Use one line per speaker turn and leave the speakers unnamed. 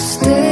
stay.